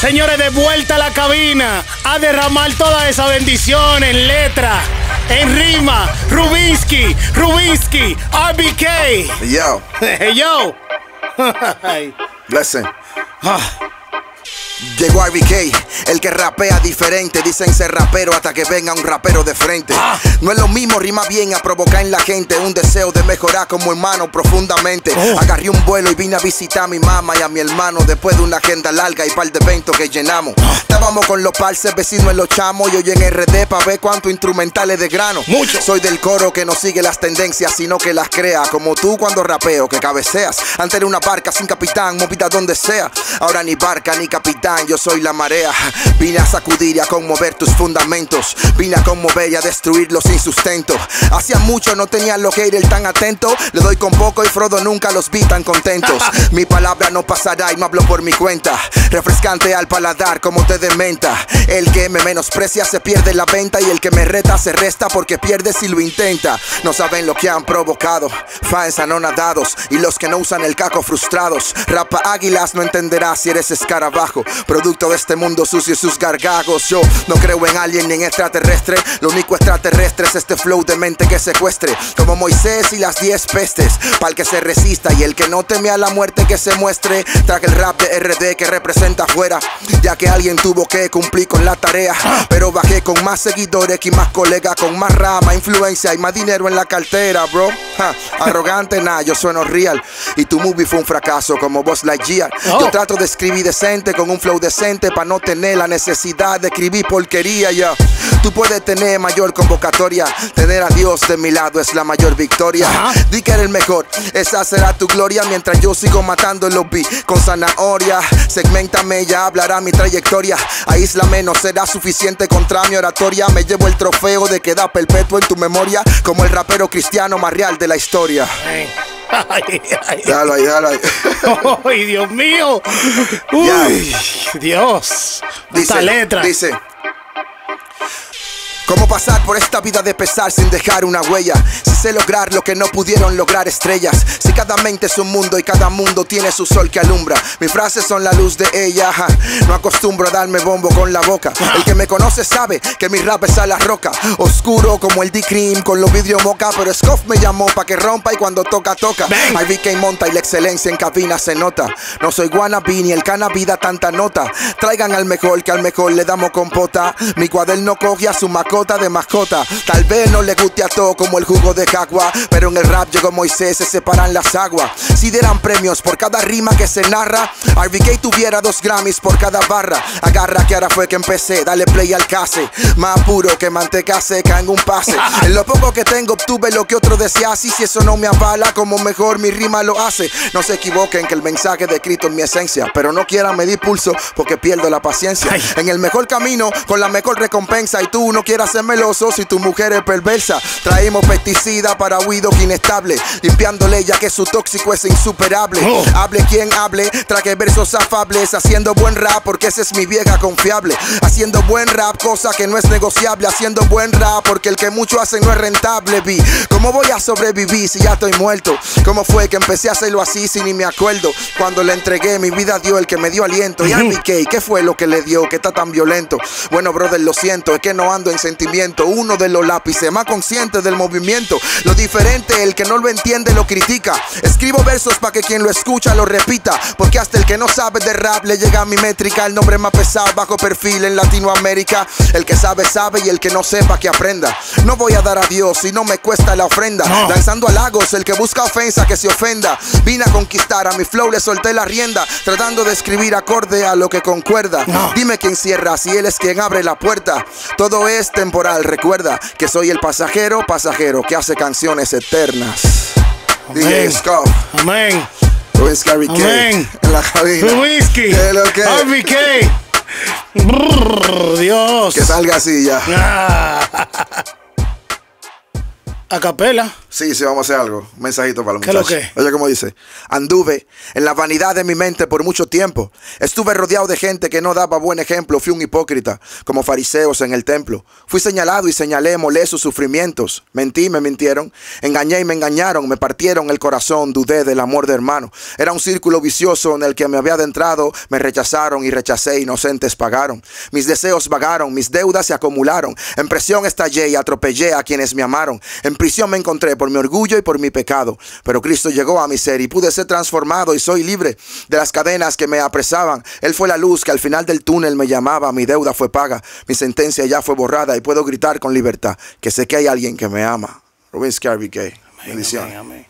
Señores, de vuelta a la cabina a derramar toda esa bendición en letra, en rima. Rubinsky, Rubinsky, RBK. Yo, Hey, yo. listen. Ah, Llegó RBK, el que rapea diferente. Dicen ser rapero hasta que venga un rapero de frente. Ah. No es lo mismo, rima bien a provocar en la gente un deseo de mejorar como hermano profundamente. Oh. Agarré un vuelo y vine a visitar a mi mamá y a mi hermano después de una agenda larga y par de eventos que llenamos. Estábamos con los parces vecinos en los chamos y hoy en RD para ver cuánto instrumentales de grano. Mucho. Soy del coro que no sigue las tendencias, sino que las crea. Como tú cuando rapeo, que cabeceas. Antes era una barca sin capitán, movida donde sea. Ahora ni barca ni capitán, yo soy la marea. Vine a sacudir y a conmover tus fundamentos. Vine a conmover y a destruirlos sin sustento. Hacía mucho no tenía lo que ir el tan atento. Le doy con poco y Frodo nunca los vi tan contentos. Mi palabra no pasará y no hablo por mi cuenta. Refrescante al paladar como te de El que me menosprecia se pierde la venta y el que me reta se resta porque pierde si lo intenta. No saben lo que han provocado. Fans anonadados y los que no usan el caco frustrados. Rapa águilas no entenderás si eres escarabajo. Producto de este mundo sucio y sus gargajos. Yo no creo en alguien ni en extraterrestre. Lo único extraterrestre es este flow de mente que secuestre. Como Moisés y las diez pestes. Para el que se resista y el que no teme a la muerte que se muestre. Traje el rap de RD que representa afuera. Ya que alguien tuvo que cumplir con la tarea. Pero bajé con más seguidores y más colegas. Con más rama, influencia y más dinero en la cartera, bro. Ja, arrogante, nah, yo sueno real. Y tu movie fue un fracaso como Boss Lightyear. Oh. Yo trato de escribir decente con un flow decente para no tener la necesidad de escribir porquería, ya. Tú puedes tener mayor convocatoria. Tener a Dios de mi lado es la mayor victoria. Di que eres el mejor, esa será tu gloria. Mientras yo sigo matando los beats con zanahoria. Segmentame, ya hablará mi trayectoria. Aíslame, no será suficiente contra mi oratoria. Me llevo el trofeo de quedar perpetuo en tu memoria. Como el rapero cristiano más real de la historia. ay, ay, Dale ahí, dale ahí. ay, Dios mío. Uy, Dios. Dice, Esta letra. dice. ¿Cómo pasar por esta vida de pesar sin dejar una huella? Si sé lograr lo que no pudieron lograr estrellas. Si cada mente es un mundo y cada mundo tiene su sol que alumbra. Mis frases son la luz de ella. No acostumbro a darme bombo con la boca. El que me conoce sabe que mi rap es a la roca. Oscuro como el D-Cream con los vidrios moca. Pero Scoff me llamó pa' que rompa y cuando toca, toca. Bang. IBK monta y la excelencia en cabina se nota. No soy wannabe ni el cannabis da tanta nota. Traigan al mejor que al mejor le damos compota. Mi cuaderno coge a su mascota de mascota. Tal vez no le guste a todo como el jugo de cagua. Pero en el rap llegó Moisés, se separan las aguas. Si dieran premios por cada rima que se narra, RBK tuviera dos Grammys por cada barra. Agarra que ahora fue que empecé, dale play al case. Más puro que manteca seca en un pase. En lo poco que tengo obtuve lo que otro deseas. Y si eso no me avala, como mejor mi rima lo hace. No se equivoquen que el mensaje de escrito en mi esencia. Pero no quieran medir pulso porque pierdo la paciencia. En el mejor camino, con la mejor recompensa. Y tú no quieras meloso si tu mujer es perversa. Traemos pesticidas para huidos inestables. Limpiándole ya que su tóxico es insuperable. Oh. Hable quien hable, traje versos afables. Haciendo buen rap porque esa es mi vieja confiable. Haciendo buen rap, cosa que no es negociable. Haciendo buen rap porque el que mucho hace no es rentable. Vi, ¿cómo voy a sobrevivir si ya estoy muerto? ¿Cómo fue que empecé a hacerlo así si ni me acuerdo? Cuando le entregué mi vida dio el que me dio aliento. Y RBK, ¿qué fue lo que le dio que está tan violento? Bueno, brother, lo siento, es que no ando en sentimiento. Uno de los lápices más conscientes del movimiento. Lo diferente, el que no lo entiende lo critica. Escribo versos para que quien lo escucha lo repita. Porque hasta el que no sabe de rap le llega a mi métrica. El nombre más pesado, bajo perfil en Latinoamérica. El que sabe, sabe y el que no sepa que aprenda. No voy a dar a Dios si no me cuesta la ofrenda. No. Lanzando halagos, el que busca ofensa que se ofenda. Vine a conquistar, a mi flow le solté la rienda. Tratando de escribir acorde a lo que concuerda. No. Dime quién cierra, si él es quien abre la puerta. Todo es temporal, recuerda que soy el pasajero, pasajero que hace canciones eternas. DJ. Scott, Amén. Luis Gary K. Amén. En la cabina. Dios. Que salga así ya. Ah. A capela. Sí, sí, vamos a hacer algo. Un mensajito para los ¿Qué lo qué? Oye, ¿cómo dice? Anduve en la vanidad de mi mente por mucho tiempo. Estuve rodeado de gente que no daba buen ejemplo. Fui un hipócrita, como fariseos en el templo. Fui señalado y señalé, molé sus sufrimientos. Mentí, me mintieron. Engañé y me engañaron. Me partieron el corazón. Dudé del amor de hermano. Era un círculo vicioso en el que me había adentrado. Me rechazaron y rechacé. Inocentes pagaron. Mis deseos vagaron. Mis deudas se acumularon. En presión estallé y atropellé a quienes me amaron. En prisión me encontré por mi orgullo y por mi pecado. Pero Cristo llegó a mi ser y pude ser transformado y soy libre de las cadenas que me apresaban. Él fue la luz que al final del túnel me llamaba. Mi deuda fue paga. Mi sentencia ya fue borrada y puedo gritar con libertad que sé que hay alguien que me ama. Rubén Scarby Gay. Bendiciones.